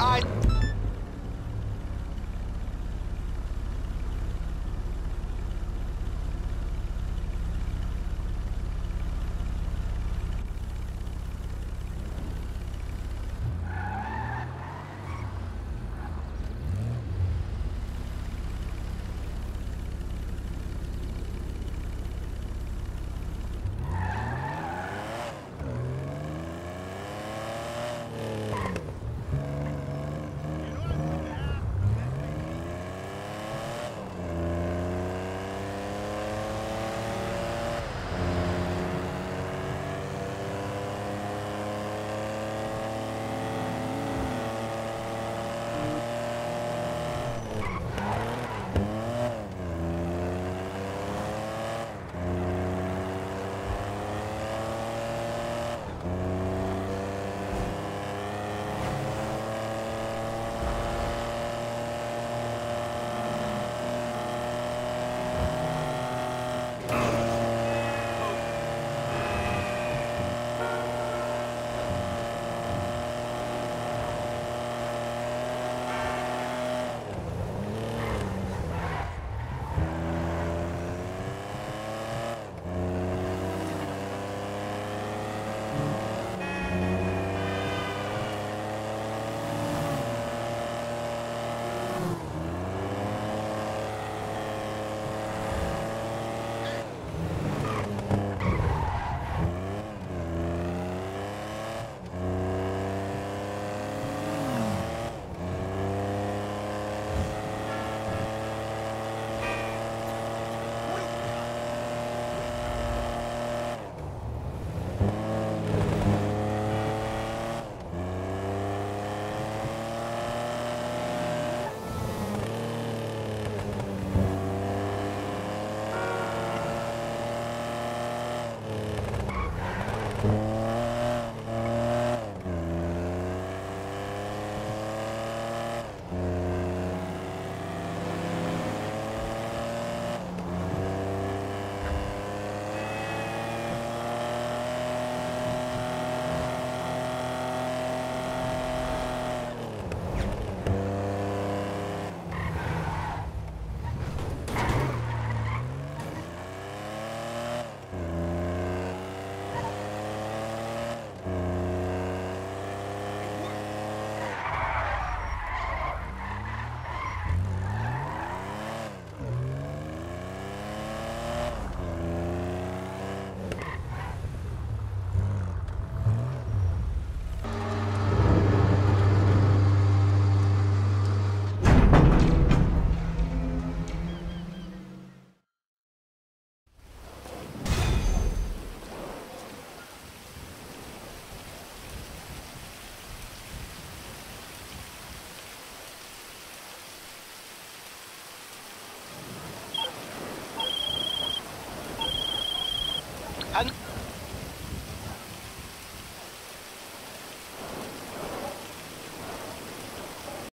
I... Bye. Mm-hmm. 看。